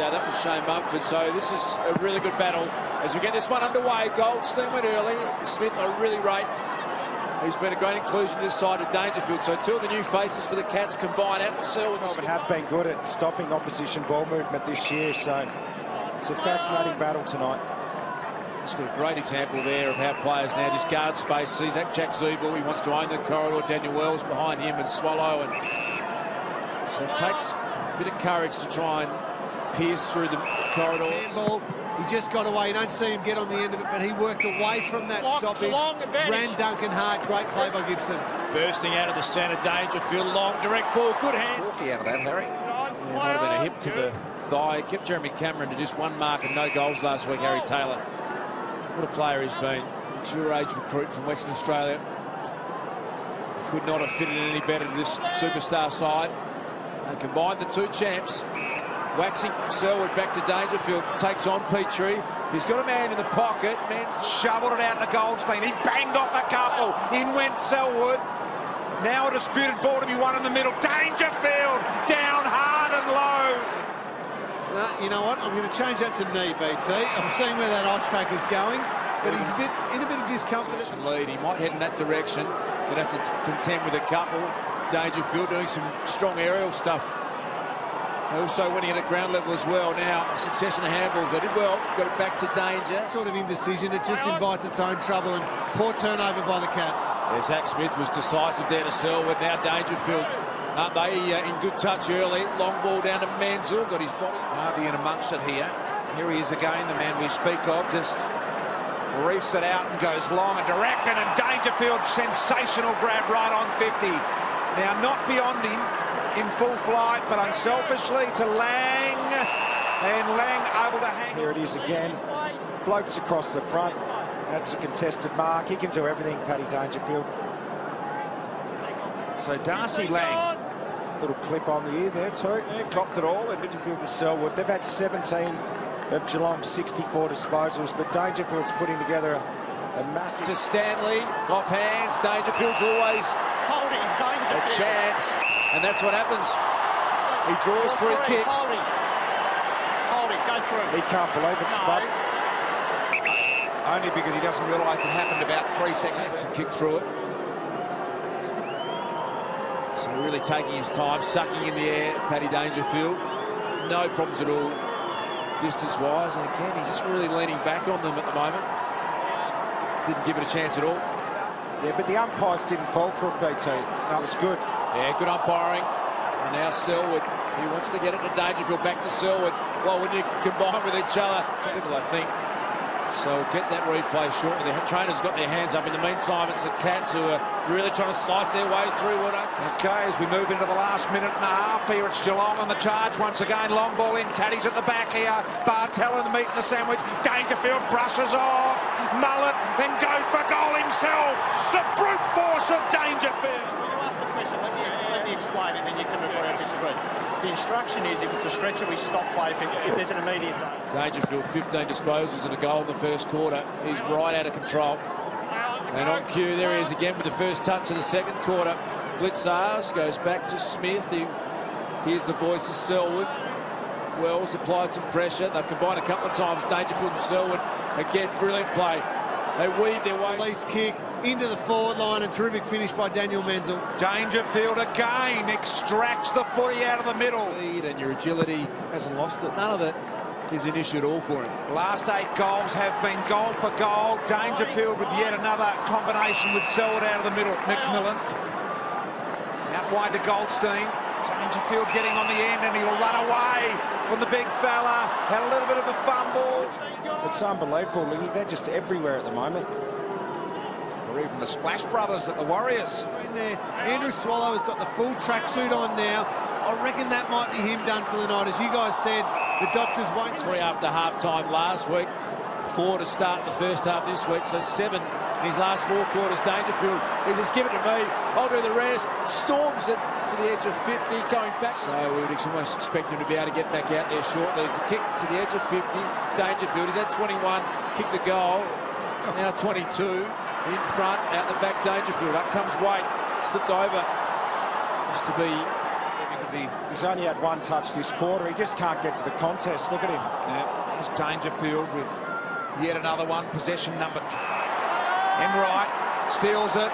uh, that was Shane Mumford. So this is a really good battle as we get this one underway. Goldstein went early. Smith, I really rate. He's been a great inclusion to this side of Dangerfield. So two of the new faces for the Cats combined. at the Selwood. Melbourne have been good at stopping opposition ball movement this year. So it's a fascinating battle tonight. Just got a great example there of how players now just guard space. Sees that Jack Ziebell, he wants to own the corridor. Daniel Wells behind him and Swallow. And so it takes a bit of courage to try and pierce through the corridor. He just got away. You don't see him get on the end of it, but he worked away from that Long, stoppage. long Ran Duncan hard. Great play by Gibson. Bursting out of the centre, Dangerfield, long, direct ball, good hands. Walkie out of that, Harry. Yeah, might have been a hip to the thigh. Kept Jeremy Cameron to just one mark and no goals last week, Harry Taylor. What a player he's been. Mature age recruit from Western Australia. Could not have fitted any better to this superstar side. They combined the two champs. Waxing Selwood back to Dangerfield. Takes on Petrie. He's got a man in the pocket. Man Shoveled it out to Goldstein. He banged off a couple. In went Selwood. Now a disputed ball to be won in the middle. Dangerfield down hard and low. You know what? I'm going to change that to knee, BT. I'm seeing where that ice pack is going, but he's a bit in a bit of discomfort. lead. He might head in that direction. Gonna have to contend with a couple. Dangerfield doing some strong aerial stuff. Also winning it at ground level as well. Now a succession of handballs. They did well. Got it back to danger. Sort of indecision. It just invites its own trouble and poor turnover by the Cats. Yeah, Zach Smith was decisive there to Selwood. Now Dangerfield. Aren't they uh, in good touch early? Long ball down to Menzel. Got his body. Harvey in amongst it here. Here he is again, the man we speak of. Just reefs it out and goes long and direct. And Dangerfield, sensational grab right on 50. Now not beyond him in full flight, but unselfishly to Lang. And Lang able to hang. Here it is again. Floats across the front. That's a contested mark. He can do everything, Paddy Dangerfield. So Darcy Lang. Little clip on the ear there too. Yeah, copped it all. And Dangerfield and Selwood. They've had 17 of Geelong's 64 disposals, but Dangerfield's putting together a, a massive... To Stanley, off hands. Dangerfield's always Holding, Dangerfield. a chance. And that's what happens. He draws free kicks. Holding. Holding, go through. He can't believe it, Spud. only because he doesn't realise it happened about three seconds. and kick through it. So really taking his time, sucking in the air, Paddy Dangerfield. No problems at all distance-wise. And again, he's just really leaning back on them at the moment. Didn't give it a chance at all. Yeah, but the umpires didn't fall for it, BT. That was good. Yeah, good umpiring. And now Selwood, he wants to get it to Dangerfield, back to Selwood. Well, when you combine with each other, I think. So get that replay shortly. The trainers got their hands up. In the meantime, it's the Cats who are really trying to slice their way through what Okay, as we move into the last minute and a half here, it's Geelong on the charge once again. Long ball in, Caddy's at the back here. Bartel in the meat and the sandwich. Dangerfield brushes off. Mullet then goes for goal himself. The brute force of Dangerfield. When you ask the question, let me, let me explain and then you can agree or disagree. The instruction is if it's a stretcher, we stop play if, it, if there's an immediate danger. Dangerfield, 15 disposals and a goal in the first quarter. He's right out of control. And on cue, there he is again with the first touch of the second quarter. Blicavs goes back to Smith. He, hears the voice of Selwood. Wells applied some pressure. They've combined a couple of times. Dangerfield and Selwood. Again, brilliant play. They weave their way. Release kick into the forward line. A terrific finish by Daniel Menzel. Dangerfield again extracts the footy out of the middle. Speed and your agility hasn't lost it. None of it is an issue at all for him. Last eight goals have been goal for goal. Dangerfield with yet another combination with Selwood out of the middle. McMillan out wide to Goldstein. Dangerfield getting on the end and he'll run away from the big fella. Had a little bit of a fumble. It's unbelievable, Lingy. They're just everywhere at the moment. Or even the Splash Brothers at the Warriors. In there, Andrew Swallow has got the full tracksuit on now. I reckon that might be him done for the night. As you guys said, the doctors won't... Three after half-time last week. Four to start the first half this week. So seven in his last four quarters. Dangerfield, he just give it to me. I'll do the rest. Storms it to the edge of 50, going back. So we would almost expect him to be able to get back out there shortly. There's a kick to the edge of 50. Dangerfield, he's at 21, kicked the goal. Now 22, in front, out the back, Dangerfield. Up comes White, slipped over. Used to be because he He's only had one touch this quarter. He just can't get to the contest. Look at him. Now, here's Dangerfield with yet another one. Possession number two. Enright steals it.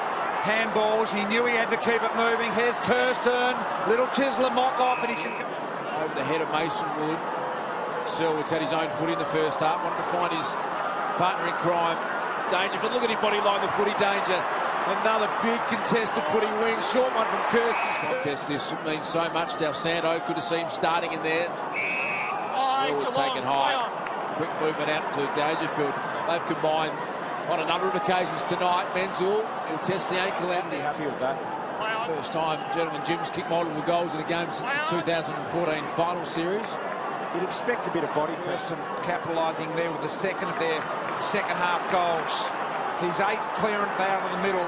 Handballs. He knew he had to keep it moving. Here's Kersten. Little Chisler Motlop, but he can over the head of Mason Wood. Selwood's had his own foot in the first half, wanted to find his partner in crime. Dangerfield, look at him body line the footy, danger. Another big contested footy win, short one from Kersten's contest. This means so much to our Sando. Good to see him starting in there. Selwood taken high. Quick movement out to Dangerfield. They've combined on a number of occasions tonight. Menzel, he'll test the ankle out. Be happy with that. First time gentlemen Jim's kicked multiple goals in a game since the 2014 final series. You'd expect a bit of body pressure. Preston capitalising there with the second of their second half goals. His eighth clearance out of the middle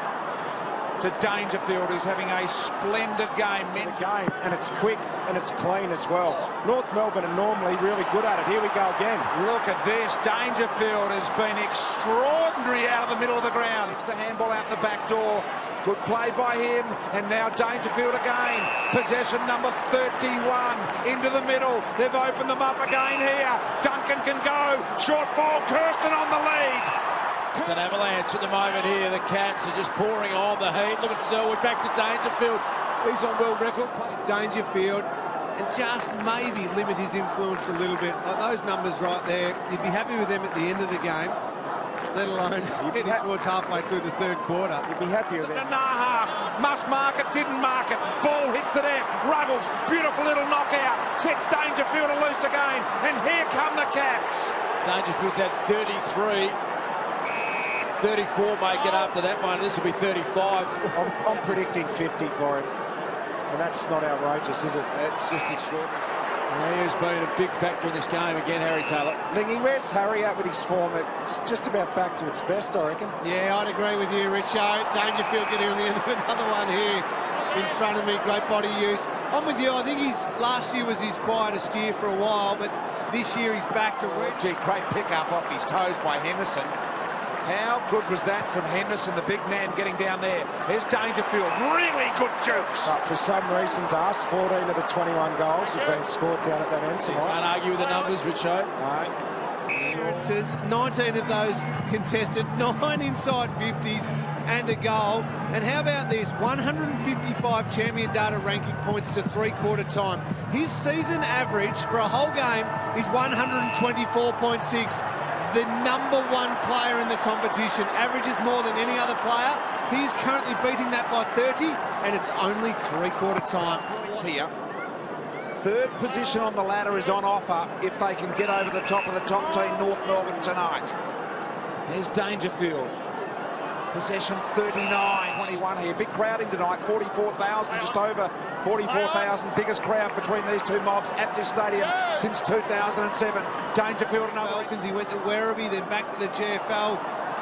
to Dangerfield, who's having a splendid game. the game, and it's quick and it's clean as well. North Melbourne are normally really good at it. Here we go again. Look at this. Dangerfield has been extraordinary out of the middle of the ground. It's the handball out the back door. Good play by him. And now Dangerfield again. Possession number 31 into the middle. They've opened them up again here. Duncan can go. Short ball. Kersten on the lead. It's an avalanche at the moment here. The Cats are just pouring on the heat. Look at Selwood back to Dangerfield. He's on world record pace. Dangerfield and just maybe limit his influence a little bit. Like those numbers right there, you'd be happy with them at the end of the game, let alone heading towards halfway through the third quarter. You'd be happy with The them. Nahas must mark it, didn't mark it. Ball hits the deck. Ruggles, beautiful little knockout. Sets Dangerfield to loose again. And here come the Cats. Dangerfield's had 33. 34 make it after that one. This will be 35. I'm, I'm predicting 50 for him. And that's not outrageous, is it? It's just extraordinary. And he has been a big factor in this game again, Harry Taylor. Lingy, where's Harry at with his form? It's just about back to its best, I reckon. Yeah, I'd agree with you, Richo. Dangerfield getting on the end of another one here in front of me. Great body use. I'm with you. I think he's last year was his quietest year for a while, but this year he's back to red. Gee, great pickup off his toes by Henderson. How good was that from Henderson, the big man getting down there? Here's Dangerfield. Really good jukes. But for some reason, Das, 14 of the 21 goals have been scored down at that end tonight. Can't argue with the numbers, Richo. Clearances, 19 of those contested, nine inside 50s and a goal. And how about this? 155 champion data ranking points to three-quarter time. His season average for a whole game is 124.6. The number one player in the competition averages more than any other player. He's currently beating that by 30, and it's only three-quarter time. It's here. Third position on the ladder is on offer if they can get over the top of the top team, North Melbourne, tonight. Here's Dangerfield. Possession 39. 21 here. Big crowd in tonight. 44,000, just over 44,000. Biggest crowd between these two mobs at this stadium since 2007. Dangerfield another. Falcons, he went to Werribee, then back to the GFL,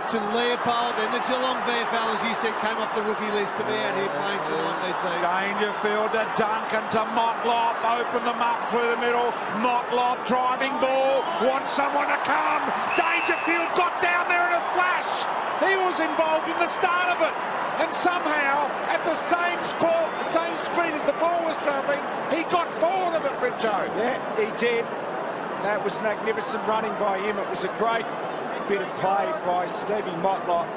to Leopold, then the Geelong VFL, as you said, came off the rookie list to be out here playing tonight, their team. Dangerfield to Duncan to Motlop. Open them up through the middle. Motlop driving ball. Wants someone to come. Dangerfield got down there in a flash. He was involved in the start of it. And somehow, at the same, sport, same speed as the ball was travelling, he got forward of it, Richo. Yeah, he did. That was magnificent running by him. It was a great bit of play by Stevie Motlop.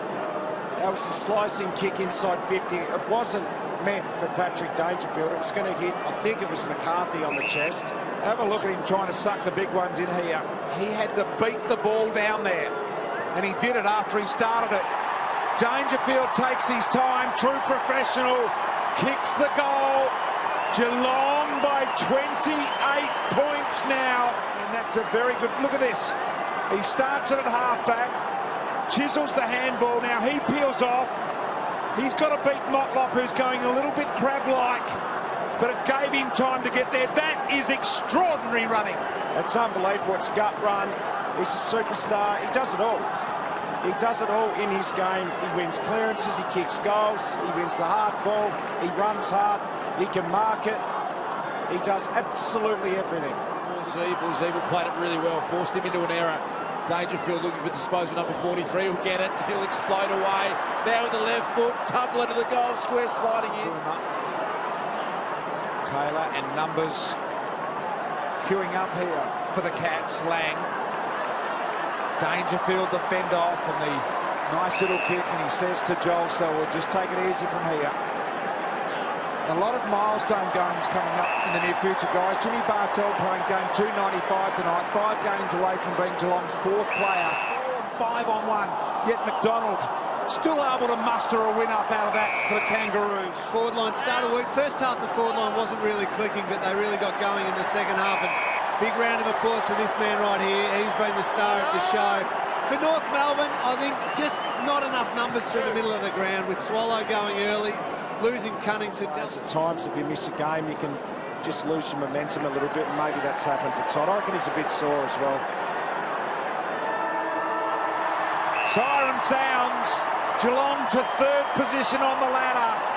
That was a slicing kick inside 50. It wasn't meant for Patrick Dangerfield. It was going to hit, I think it was McCarthy on the chest. Have a look at him trying to suck the big ones in here. He had to beat the ball down there. And he did it after he started it. Dangerfield takes his time, true professional, kicks the goal. Geelong by 28 points now. And that's a very good, look at this. He starts it at halfback, chisels the handball. Now he peels off. He's got to beat Motlop, who's going a little bit crab-like. But it gave him time to get there. That is extraordinary running. It's unbelievable. It's gut run. He's a superstar. He does it all. He does it all in his game. He wins clearances. He kicks goals. He wins the hard ball. He runs hard. He can mark it. He does absolutely everything. Ziebell, Ziebell played it really well, forced him into an error. Dangerfield looking for disposal number 43. He'll get it. He'll explode away. Now with the left foot, tumbler to the goal square, sliding in. Taylor and numbers queuing up here for the Cats. Lang. Dangerfield the fend off and the nice little kick and he says to Joel so we'll just take it easy from here. A lot of milestone games coming up in the near future, guys. Jimmy Bartel playing game 295 tonight, five games away from being Geelong's fourth player. Five on one, yet McDonald still able to muster a win up out of that for the Kangaroos. Forward line start started work. First half, the forward line wasn't really clicking, but they really got going in the second half. And big round of applause for this man right here. He's been the star of the show. For North Melbourne, I think just not enough numbers through the middle of the ground with Swallow going early, losing Cunnington. There's at times if you miss a game, you can just lose your momentum a little bit, and maybe that's happened for Todd. I reckon he's a bit sore as well. Siren sounds. Geelong to third position on the ladder.